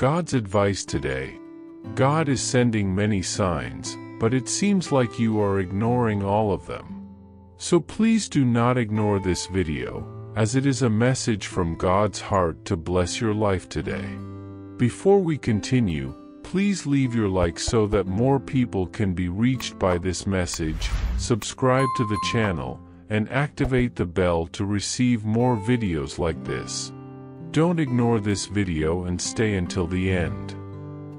God's advice today. God is sending many signs, but it seems like you are ignoring all of them. So please do not ignore this video, as it is a message from God's heart to bless your life today. Before we continue, please leave your like so that more people can be reached by this message, subscribe to the channel, and activate the bell to receive more videos like this. Don't ignore this video and stay until the end.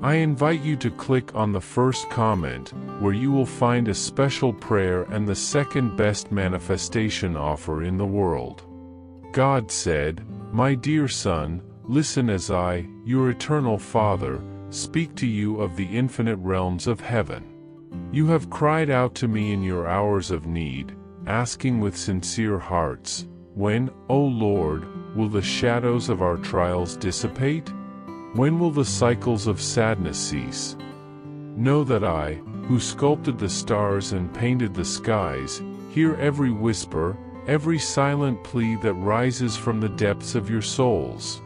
I invite you to click on the first comment, where you will find a special prayer and the second best manifestation offer in the world. God said, My dear son, listen as I, your eternal Father, speak to you of the infinite realms of heaven. You have cried out to me in your hours of need, asking with sincere hearts, When, O Lord, will the shadows of our trials dissipate? When will the cycles of sadness cease? Know that I, who sculpted the stars and painted the skies, hear every whisper, every silent plea that rises from the depths of your souls.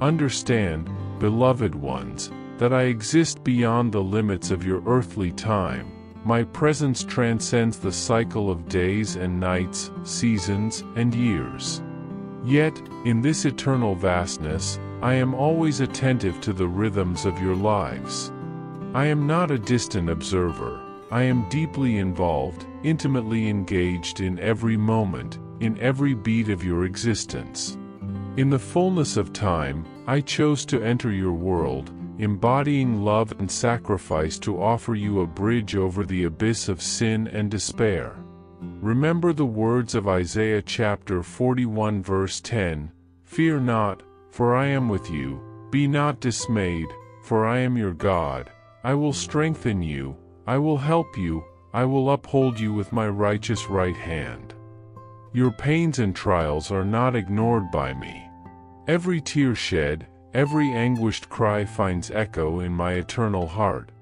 Understand, beloved ones, that I exist beyond the limits of your earthly time. My presence transcends the cycle of days and nights, seasons and years. Yet, in this eternal vastness, I am always attentive to the rhythms of your lives. I am not a distant observer, I am deeply involved, intimately engaged in every moment, in every beat of your existence. In the fullness of time, I chose to enter your world, embodying love and sacrifice to offer you a bridge over the abyss of sin and despair. Remember the words of Isaiah chapter 41 verse 10, Fear not, for I am with you, be not dismayed, for I am your God, I will strengthen you, I will help you, I will uphold you with my righteous right hand. Your pains and trials are not ignored by me. Every tear shed, every anguished cry finds echo in my eternal heart.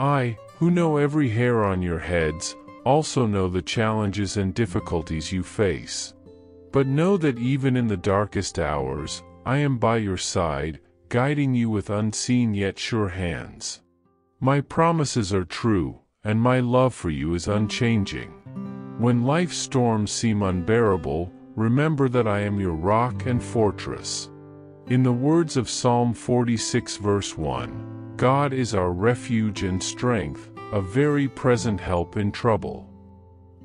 I, who know every hair on your heads, also know the challenges and difficulties you face. But know that even in the darkest hours, I am by your side, guiding you with unseen yet sure hands. My promises are true, and my love for you is unchanging. When life's storms seem unbearable, remember that I am your rock and fortress. In the words of Psalm 46 verse 1, God is our refuge and strength, a very present help in trouble.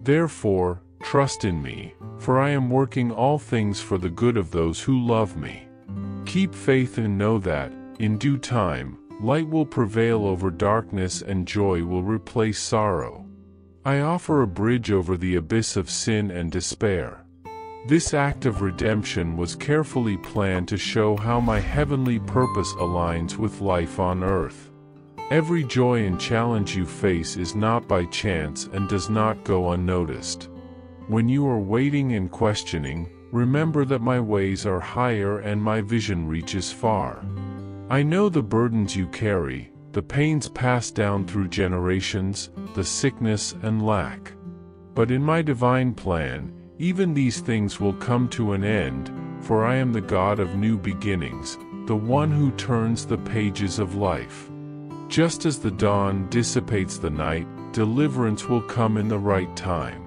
Therefore, trust in me, for I am working all things for the good of those who love me. Keep faith and know that, in due time, light will prevail over darkness and joy will replace sorrow. I offer a bridge over the abyss of sin and despair. This act of redemption was carefully planned to show how my heavenly purpose aligns with life on earth. Every joy and challenge you face is not by chance and does not go unnoticed. When you are waiting and questioning, Remember that my ways are higher and my vision reaches far. I know the burdens you carry, the pains passed down through generations, the sickness and lack. But in my divine plan, even these things will come to an end, for I am the God of new beginnings, the one who turns the pages of life. Just as the dawn dissipates the night, deliverance will come in the right time.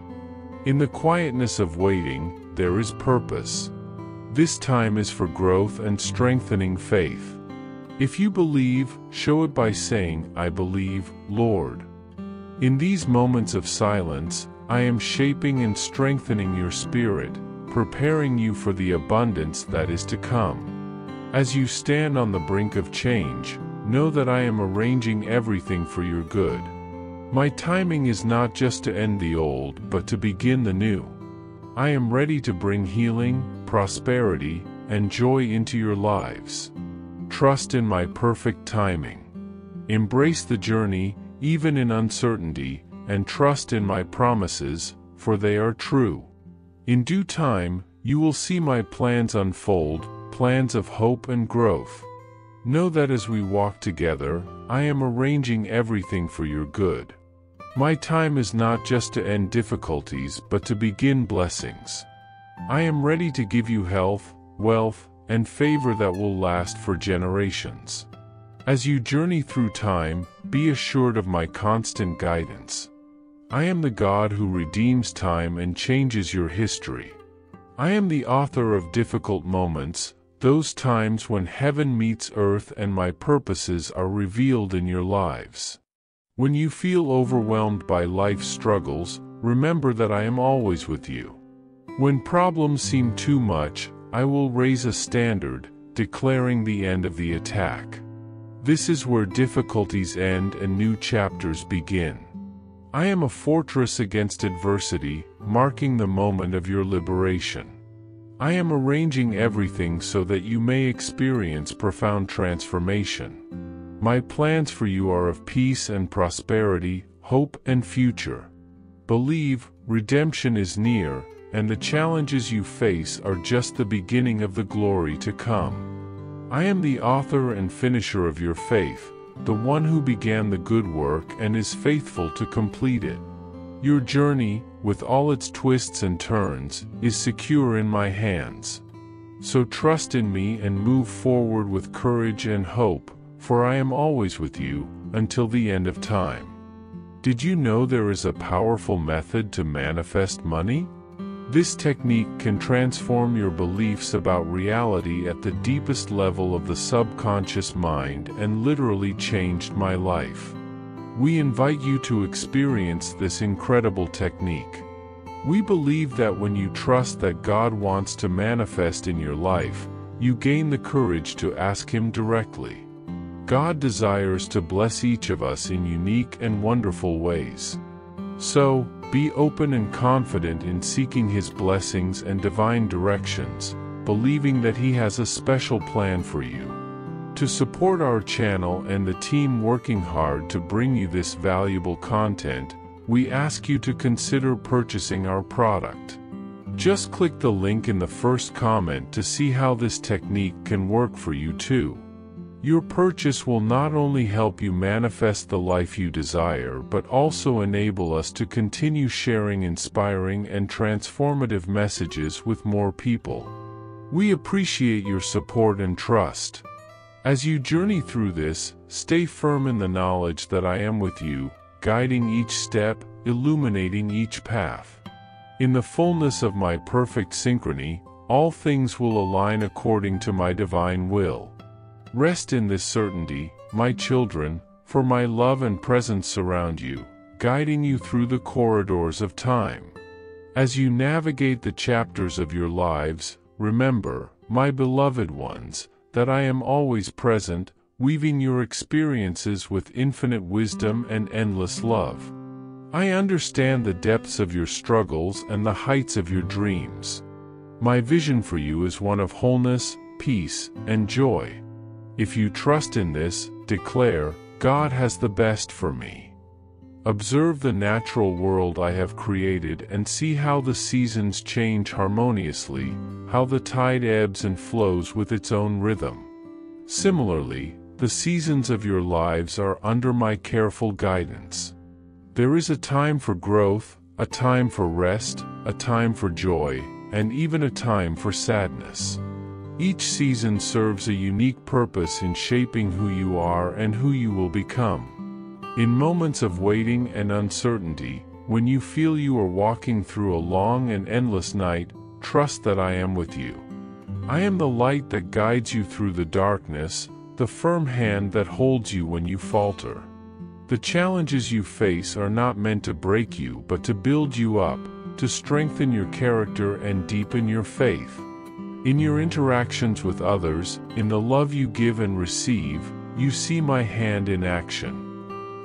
In the quietness of waiting, there is purpose. This time is for growth and strengthening faith. If you believe, show it by saying, I believe, Lord. In these moments of silence, I am shaping and strengthening your spirit, preparing you for the abundance that is to come. As you stand on the brink of change, know that I am arranging everything for your good. My timing is not just to end the old, but to begin the new. I am ready to bring healing, prosperity, and joy into your lives. Trust in my perfect timing. Embrace the journey, even in uncertainty, and trust in my promises, for they are true. In due time, you will see my plans unfold, plans of hope and growth. Know that as we walk together, I am arranging everything for your good. My time is not just to end difficulties but to begin blessings. I am ready to give you health, wealth, and favor that will last for generations. As you journey through time, be assured of my constant guidance. I am the God who redeems time and changes your history. I am the author of difficult moments, those times when heaven meets earth and my purposes are revealed in your lives. When you feel overwhelmed by life's struggles, remember that I am always with you. When problems seem too much, I will raise a standard, declaring the end of the attack. This is where difficulties end and new chapters begin. I am a fortress against adversity, marking the moment of your liberation. I am arranging everything so that you may experience profound transformation. My plans for you are of peace and prosperity, hope and future. Believe, redemption is near, and the challenges you face are just the beginning of the glory to come. I am the author and finisher of your faith, the one who began the good work and is faithful to complete it. Your journey, with all its twists and turns, is secure in my hands. So trust in me and move forward with courage and hope, for I am always with you, until the end of time. Did you know there is a powerful method to manifest money? This technique can transform your beliefs about reality at the deepest level of the subconscious mind and literally changed my life. We invite you to experience this incredible technique. We believe that when you trust that God wants to manifest in your life, you gain the courage to ask Him directly. God desires to bless each of us in unique and wonderful ways. So, be open and confident in seeking His blessings and divine directions, believing that He has a special plan for you. To support our channel and the team working hard to bring you this valuable content, we ask you to consider purchasing our product. Just click the link in the first comment to see how this technique can work for you too. Your purchase will not only help you manifest the life you desire but also enable us to continue sharing inspiring and transformative messages with more people. We appreciate your support and trust. As you journey through this, stay firm in the knowledge that I am with you, guiding each step, illuminating each path. In the fullness of my perfect synchrony, all things will align according to my divine will. Rest in this certainty, my children, for my love and presence surround you, guiding you through the corridors of time. As you navigate the chapters of your lives, remember, my beloved ones, that I am always present, weaving your experiences with infinite wisdom and endless love. I understand the depths of your struggles and the heights of your dreams. My vision for you is one of wholeness, peace, and joy. If you trust in this, declare, God has the best for me. Observe the natural world I have created and see how the seasons change harmoniously, how the tide ebbs and flows with its own rhythm. Similarly, the seasons of your lives are under my careful guidance. There is a time for growth, a time for rest, a time for joy, and even a time for sadness. Each season serves a unique purpose in shaping who you are and who you will become. In moments of waiting and uncertainty, when you feel you are walking through a long and endless night, trust that I am with you. I am the light that guides you through the darkness, the firm hand that holds you when you falter. The challenges you face are not meant to break you but to build you up, to strengthen your character and deepen your faith. In your interactions with others, in the love you give and receive, you see my hand in action.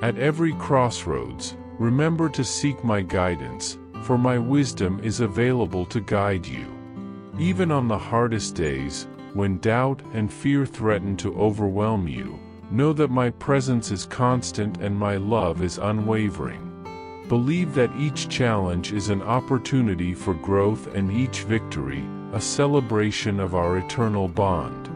At every crossroads, remember to seek my guidance, for my wisdom is available to guide you. Even on the hardest days, when doubt and fear threaten to overwhelm you, know that my presence is constant and my love is unwavering. Believe that each challenge is an opportunity for growth and each victory, a celebration of our eternal bond.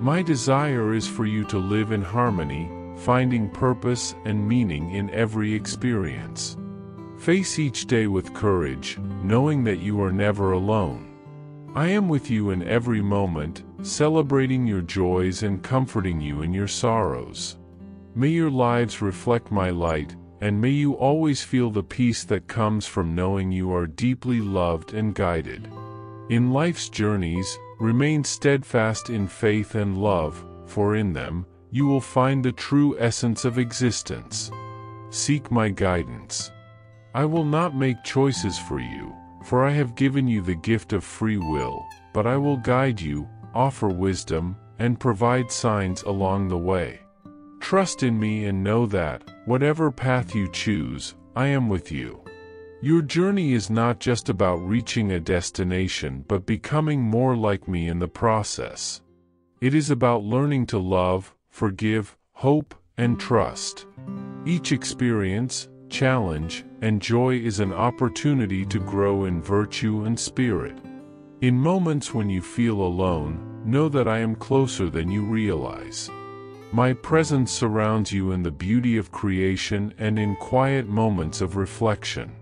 My desire is for you to live in harmony, finding purpose and meaning in every experience. Face each day with courage, knowing that you are never alone. I am with you in every moment, celebrating your joys and comforting you in your sorrows. May your lives reflect my light, and may you always feel the peace that comes from knowing you are deeply loved and guided. In life's journeys, remain steadfast in faith and love, for in them, you will find the true essence of existence. Seek my guidance. I will not make choices for you, for I have given you the gift of free will, but I will guide you, offer wisdom, and provide signs along the way. Trust in me and know that, whatever path you choose, I am with you. Your journey is not just about reaching a destination but becoming more like me in the process. It is about learning to love, forgive, hope, and trust. Each experience, challenge, and joy is an opportunity to grow in virtue and spirit. In moments when you feel alone, know that I am closer than you realize. My presence surrounds you in the beauty of creation and in quiet moments of reflection.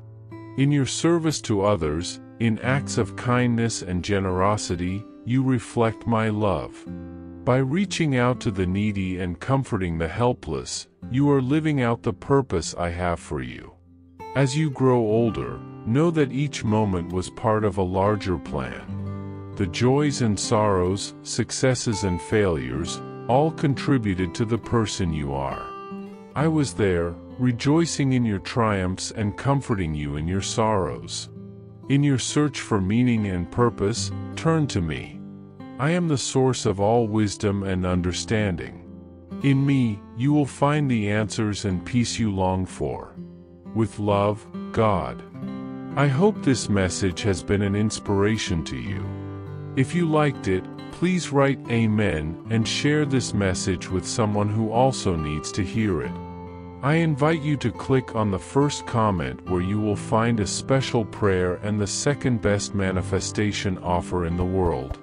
In your service to others, in acts of kindness and generosity, you reflect my love. By reaching out to the needy and comforting the helpless, you are living out the purpose I have for you. As you grow older, know that each moment was part of a larger plan. The joys and sorrows, successes and failures, all contributed to the person you are. I was there, rejoicing in your triumphs and comforting you in your sorrows. In your search for meaning and purpose, turn to me. I am the source of all wisdom and understanding. In me, you will find the answers and peace you long for. With love, God. I hope this message has been an inspiration to you. If you liked it, Please write Amen and share this message with someone who also needs to hear it. I invite you to click on the first comment where you will find a special prayer and the second best manifestation offer in the world.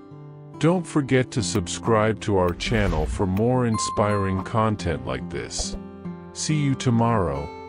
Don't forget to subscribe to our channel for more inspiring content like this. See you tomorrow.